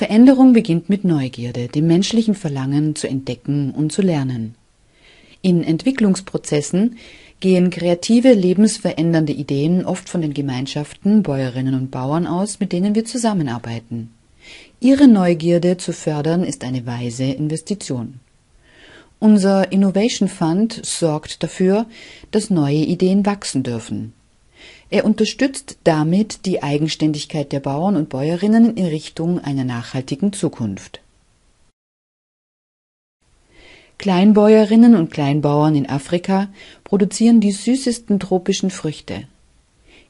Veränderung beginnt mit Neugierde, dem menschlichen Verlangen zu entdecken und zu lernen. In Entwicklungsprozessen gehen kreative, lebensverändernde Ideen oft von den Gemeinschaften, Bäuerinnen und Bauern aus, mit denen wir zusammenarbeiten. Ihre Neugierde zu fördern ist eine weise Investition. Unser Innovation Fund sorgt dafür, dass neue Ideen wachsen dürfen. Er unterstützt damit die Eigenständigkeit der Bauern und Bäuerinnen in Richtung einer nachhaltigen Zukunft. Kleinbäuerinnen und Kleinbauern in Afrika produzieren die süßesten tropischen Früchte.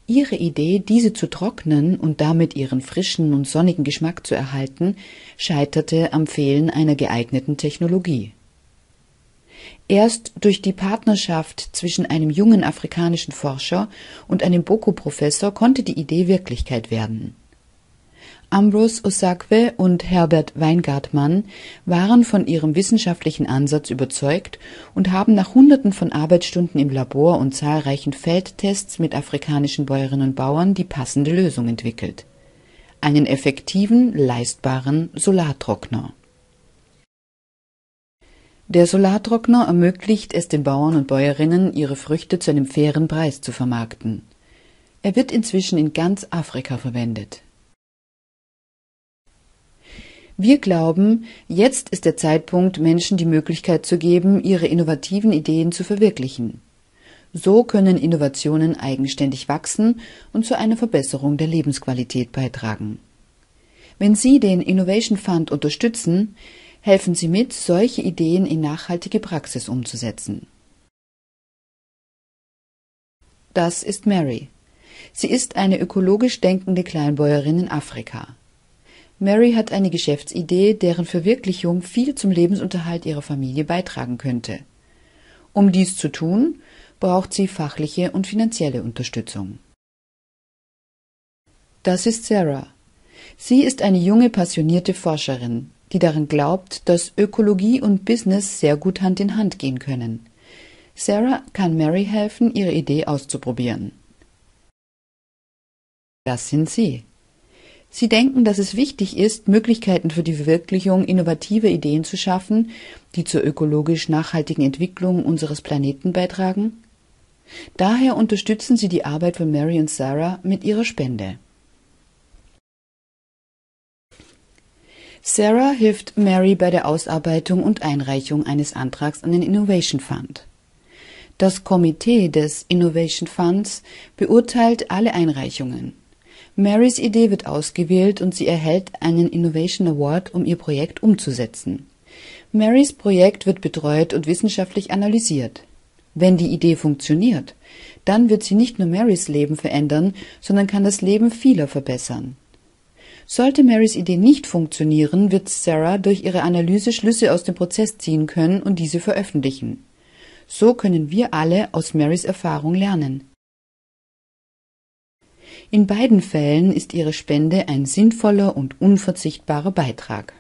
Ihre Idee, diese zu trocknen und damit ihren frischen und sonnigen Geschmack zu erhalten, scheiterte am Fehlen einer geeigneten Technologie. Erst durch die Partnerschaft zwischen einem jungen afrikanischen Forscher und einem Boko-Professor konnte die Idee Wirklichkeit werden. Ambrose Osakwe und Herbert Weingartmann waren von ihrem wissenschaftlichen Ansatz überzeugt und haben nach Hunderten von Arbeitsstunden im Labor und zahlreichen Feldtests mit afrikanischen Bäuerinnen und Bauern die passende Lösung entwickelt: einen effektiven, leistbaren Solartrockner der Solartrockner ermöglicht es den Bauern und Bäuerinnen, ihre Früchte zu einem fairen Preis zu vermarkten. Er wird inzwischen in ganz Afrika verwendet. Wir glauben, jetzt ist der Zeitpunkt, Menschen die Möglichkeit zu geben, ihre innovativen Ideen zu verwirklichen. So können Innovationen eigenständig wachsen und zu einer Verbesserung der Lebensqualität beitragen. Wenn Sie den Innovation Fund unterstützen, helfen Sie mit, solche Ideen in nachhaltige Praxis umzusetzen. Das ist Mary. Sie ist eine ökologisch denkende Kleinbäuerin in Afrika. Mary hat eine Geschäftsidee, deren Verwirklichung viel zum Lebensunterhalt ihrer Familie beitragen könnte. Um dies zu tun, braucht sie fachliche und finanzielle Unterstützung. Das ist Sarah. Sie ist eine junge, passionierte Forscherin, die daran glaubt, dass Ökologie und Business sehr gut Hand in Hand gehen können. Sarah kann Mary helfen, ihre Idee auszuprobieren. Das sind Sie. Sie denken, dass es wichtig ist, Möglichkeiten für die Verwirklichung innovativer Ideen zu schaffen, die zur ökologisch nachhaltigen Entwicklung unseres Planeten beitragen? Daher unterstützen Sie die Arbeit von Mary und Sarah mit ihrer Spende. Sarah hilft Mary bei der Ausarbeitung und Einreichung eines Antrags an den Innovation Fund. Das Komitee des Innovation Funds beurteilt alle Einreichungen. Marys Idee wird ausgewählt und sie erhält einen Innovation Award, um ihr Projekt umzusetzen. Marys Projekt wird betreut und wissenschaftlich analysiert. Wenn die Idee funktioniert, dann wird sie nicht nur Marys Leben verändern, sondern kann das Leben vieler verbessern. Sollte Marys Idee nicht funktionieren, wird Sarah durch ihre Analyse Schlüsse aus dem Prozess ziehen können und diese veröffentlichen. So können wir alle aus Marys Erfahrung lernen. In beiden Fällen ist ihre Spende ein sinnvoller und unverzichtbarer Beitrag